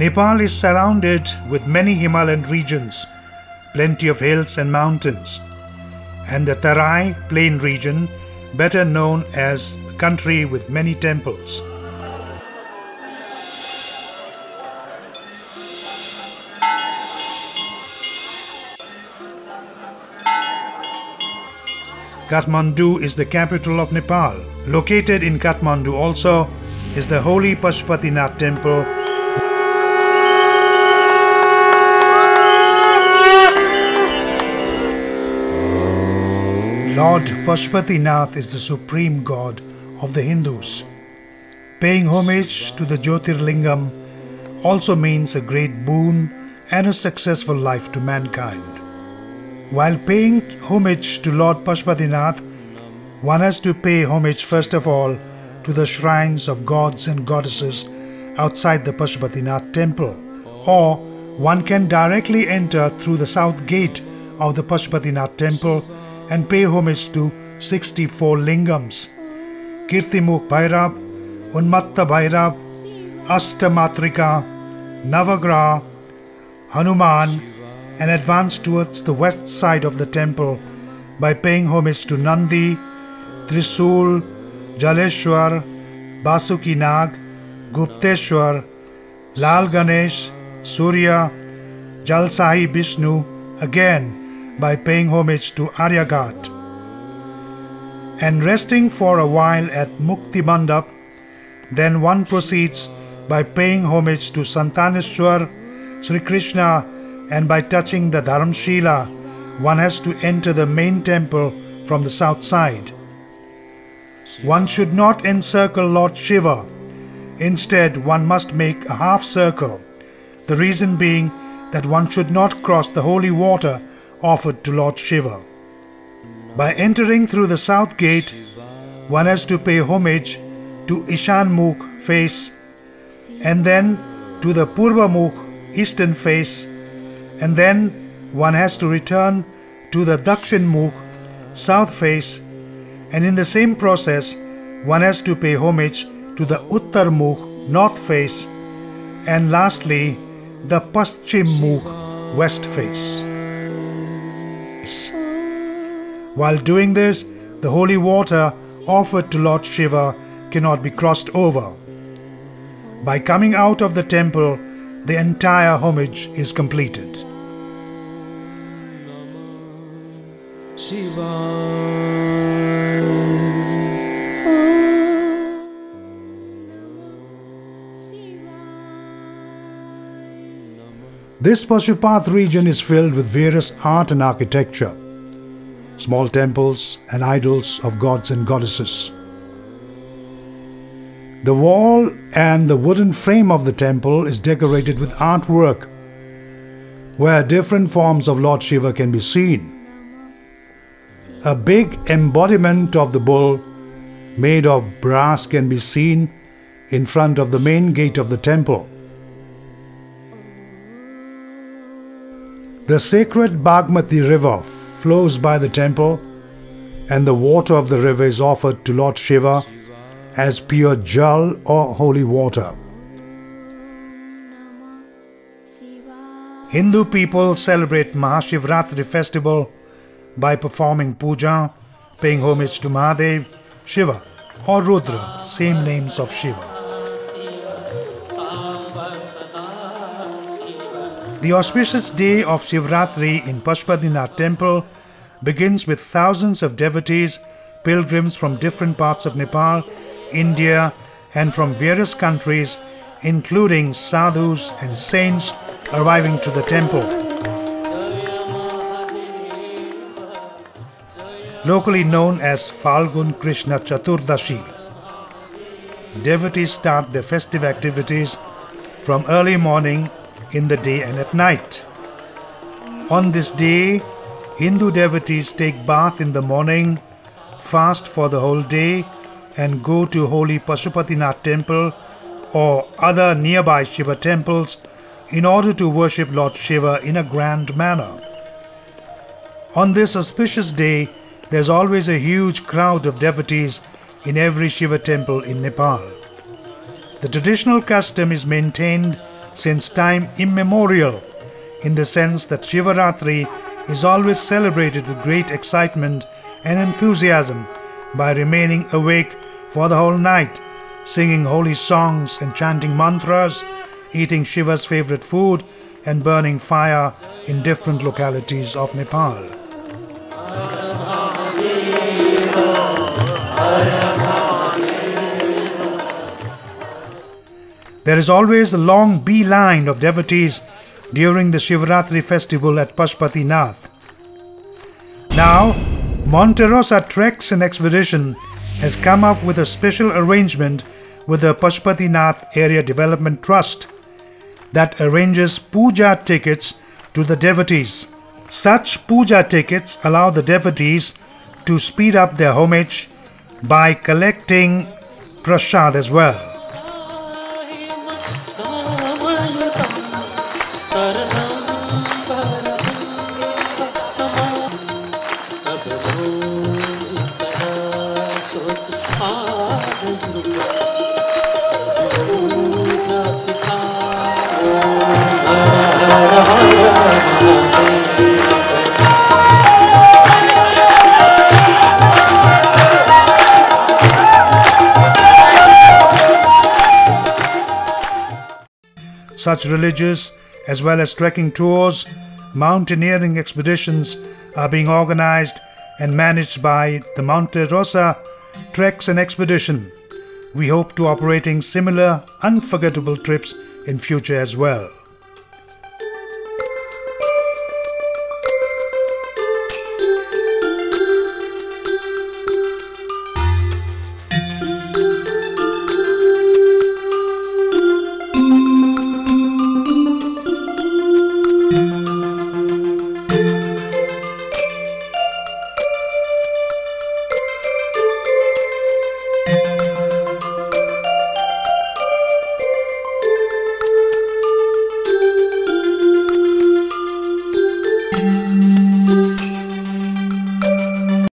Nepal is surrounded with many Himalayan regions, plenty of hills and mountains, and the Tarai plain region, better known as the country with many temples. Kathmandu is the capital of Nepal. Located in Kathmandu also is the holy Pashupatinath temple Lord Pashupatinath is the supreme god of the Hindus. Paying homage to the Jyotirlingam also means a great boon and a successful life to mankind. While paying homage to Lord Pashupatinath, one has to pay homage first of all to the shrines of gods and goddesses outside the Pashupatinath temple, or one can directly enter through the south gate of the Pashupatinath temple and pay homage to 64 lingams. Kirtimukh Bhairab, Unmatta Bhairab, Ashtamatrika, Navagraha, Hanuman, and advance towards the west side of the temple by paying homage to Nandi, Trisul, Jaleshwar, Basuki Nag, Gupteshwar, Lal Ganesh, Surya, Jalsahi Vishnu, again by paying homage to Aryaghat. And resting for a while at Mukti Mandap, then one proceeds by paying homage to Santaneshwar, Sri Krishna, and by touching the Dharamshila, one has to enter the main temple from the south side. One should not encircle Lord Shiva. Instead, one must make a half circle. The reason being that one should not cross the holy water offered to Lord Shiva. By entering through the south gate, one has to pay homage to Ishanmukh face and then to the Purvamukh eastern face and then one has to return to the Dakshinmukh south face and in the same process one has to pay homage to the Uttarmukh north face and lastly the Paschimmukh west face. While doing this, the holy water offered to Lord Shiva cannot be crossed over. By coming out of the temple, the entire homage is completed. This Pashupath region is filled with various art and architecture, small temples and idols of gods and goddesses. The wall and the wooden frame of the temple is decorated with artwork where different forms of Lord Shiva can be seen. A big embodiment of the bull made of brass can be seen in front of the main gate of the temple. The sacred Bagmati river flows by the temple, and the water of the river is offered to Lord Shiva as pure jal or holy water. Hindu people celebrate Mahashivratri festival by performing puja, paying homage to Mahadev, Shiva, or Rudra, same names of Shiva. The auspicious day of Shivratri in Pashupatinath temple begins with thousands of devotees, pilgrims from different parts of Nepal, India, and from various countries, including sadhus and saints, arriving to the temple. Locally known as Falgun Krishna Chaturdashi. Devotees start their festive activities from early morning in the day and at night. On this day, Hindu devotees take bath in the morning, fast for the whole day, and go to holy Pashupatinath temple or other nearby Shiva temples in order to worship Lord Shiva in a grand manner. On this auspicious day, there's always a huge crowd of devotees in every Shiva temple in Nepal. The traditional custom is maintained since time immemorial, in the sense that Shivaratri is always celebrated with great excitement and enthusiasm by remaining awake for the whole night, singing holy songs and chanting mantras, eating Shiva's favorite food, and burning fire in different localities of Nepal. There is always a long beeline of devotees during the Shivratri festival at Pashupatinath. Now, Monterosa Treks and Expedition has come up with a special arrangement with the Pashupatinath Area Development Trust that arranges puja tickets to the devotees. Such puja tickets allow the devotees to speed up their homage by collecting prasad as well. Such religious as well as trekking tours, mountaineering expeditions are being organized and managed by the Monterosa Treks and Expedition. We hope to operating similar unforgettable trips in future as well.